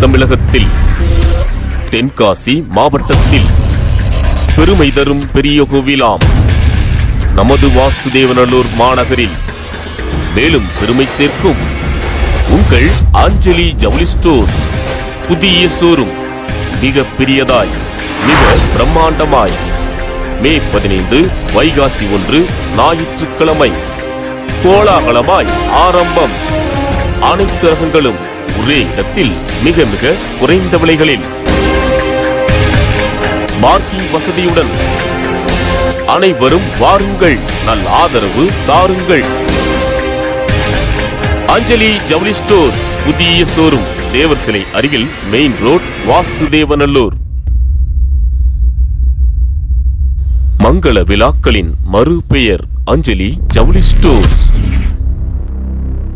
தமிழகத்தில் தென்காசி மாவட்டத்தில் பெருமை தரும் பெரிய கோவிலாம் நமது வாசுதேவநல்லூர் மாநகரில் மேலும் பெருமை சேர்க்கும் உங்கள் அஞ்சலி ஜவுளி ஸ்டோர்ஸ். புதிய ஷோரூம் மிக பெரியதாய் மிக பிரம்மாண்டமாய். மே பதினைந்து வைகாசி ஒன்று ஞாயிற்றுக்கிழமை. கோலாகலமாய் ஆரம்பம். அனைத்து ரகங்களும் ஒரே இடத்தில் மிக மிக குறைந்த விலைகளில். பார்க்கிங் வசதியுடன் அனைவரும் வாருங்கள். நல் ஆதரவு தாருங்கள். அஞ்சலி ஜவுளி ஸ்டோர்ஸ் புதிய சோரும் தேவர் சிலை அருகில் மெயின் ரோட் வாசுதேவநல்லூர். மங்கள விழாக்களின் மறுபெயர் அஞ்சலி ஜவுளி ஸ்டோர்ஸ்.